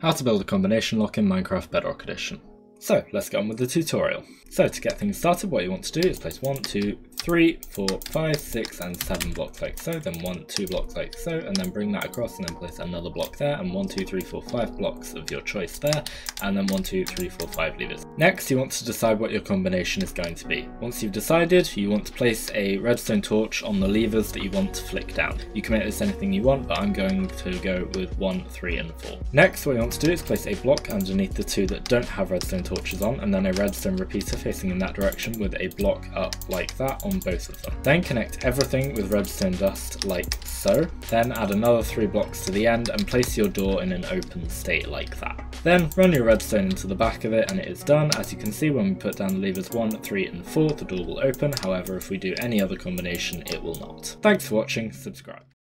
How to build a combination lock in Minecraft Bedrock Edition. So let's get on with the tutorial. So to get things started what you want to do is place 1, 2, 3, 4, 5, 6 and 7 blocks like so, then 1, 2 blocks like so, and then bring that across and then place another block there, and 1, 2, 3, 4, 5 blocks of your choice there, and then 1, 2, 3, 4, 5 levers. Next you want to decide what your combination is going to be. Once you've decided, you want to place a redstone torch on the levers that you want to flick down. You can make this anything you want, but I'm going to go with 1, 3 and 4. Next what you want to do is place a block underneath the two that don't have redstone torches on, and then a redstone repeater facing in that direction with a block up like that on both of them. Then connect everything with redstone dust like so. Then add another three blocks to the end and place your door in an open state like that. Then run your redstone into the back of it and it is done. As you can see when we put down levers 1, 3 and 4 the door will open, however if we do any other combination it will not. Thanks for watching, subscribe.